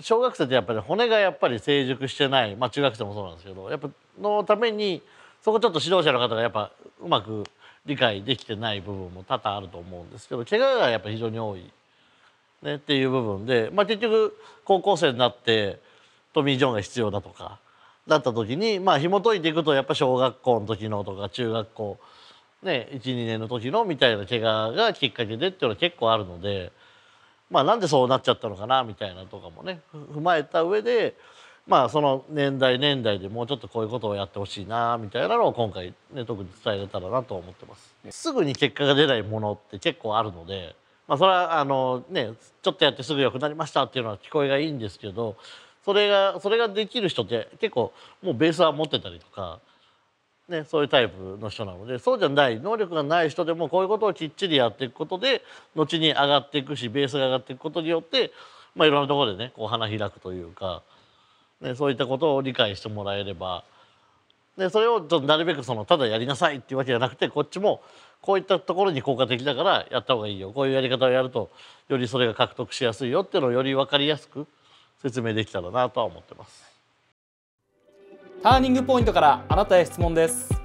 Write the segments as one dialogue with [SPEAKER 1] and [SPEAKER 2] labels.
[SPEAKER 1] 小学生ってやっぱり骨がやっぱり成熟してないまあ中学生もそうなんですけどやっぱのためにそこちょっと指導者の方がやっぱうまく理解できてない部分も多々あると思うんですけど怪我がやっぱ非常に多い、ね、っていう部分で、まあ、結局高校生になってトミー・ジョンが必要だとかだった時にまあ紐解いていくとやっぱ小学校の時のとか中学校ね12年の時のみたいな怪我がきっかけでっていうのは結構あるので。まあなんでそうなっちゃったのかなみたいなとかもね踏まえた上でまあその年代年代でもうちょっとこういうことをやってほしいなみたいなのを今回ね特に伝えれたらなと思ってます。すぐに結果が出ないものって結構あるので、まあ、それはあのねちょっとやってすぐ良くなりましたっていうのは聞こえがいいんですけどそれがそれができる人って結構もうベースは持ってたりとかね、そういうタイプの人なのでそうじゃない能力がない人でもこういうことをきっちりやっていくことで後に上がっていくしベースが上がっていくことによって、まあ、いろんなところでねこう花開くというか、ね、そういったことを理解してもらえればでそれをちょっとなるべくそのただやりなさいっていうわけじゃなくてこっちもこういったところに効果的だからやった方がいいよこういうやり方をやるとよりそれが獲得しやすいよっていうのをより分かりやすく説明できたらなとは思ってます。
[SPEAKER 2] ターニングポイントからあなたへ質問です。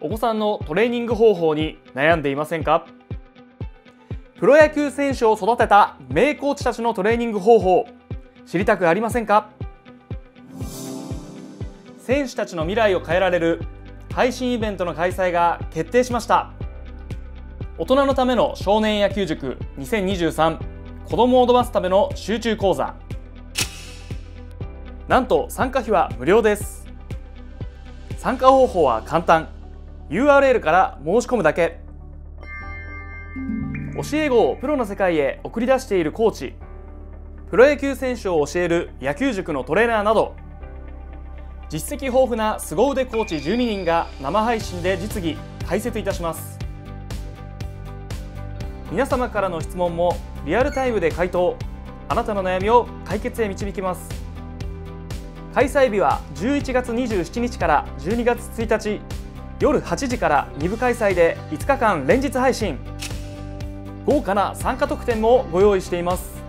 [SPEAKER 2] お子さんのトレーニング方法に悩んでいませんか？プロ野球選手を育てた名コーチたちのトレーニング方法知りたくありませんか？選手たちの未来を変えられる配信イベントの開催が決定しました。大人のための少年野球塾2023子供を伸ばすための集中講座。なんと参加費は無料です。参加方法は簡単。URL から申し込むだけ。教え子をプロの世界へ送り出しているコーチ。プロ野球選手を教える野球塾のトレーナーなど。実績豊富な凄腕コーチ12人が生配信で実技解説いたします。皆様からの質問もリアルタイムで回答。あなたの悩みを解決へ導きます。開催日は11月27日から12月1日夜8時から2部開催で5日間連日配信。豪華な参加特典もご用意しています。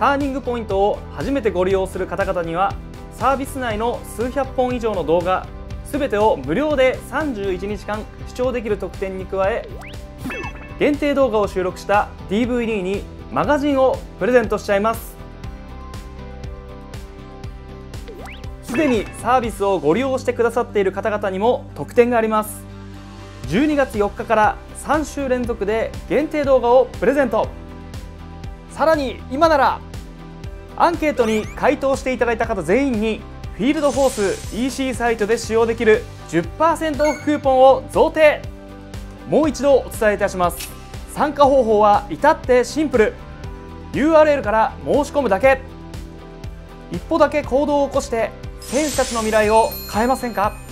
[SPEAKER 2] ターニングポイントを初めてご利用する方々にはサービス内の数百本以上の動画すべてを無料で31日間視聴できる特典に加え限定動画を収録した DVD にマガジンをプレゼントしちゃいます。すでにサービスをご利用してくださっている方々にも特典があります。12月4日から3週連続で限定動画をプレゼント。さらに今ならアンケートに回答していただいた方全員にフィールドフォース EC サイトで使用できる10%オフクーポンを贈呈。もう一度お伝えいたします。参加方法は至ってシンプル。URL から申し込むだけ。一歩だけ行動を起こして選手たちの未来を変えませんか？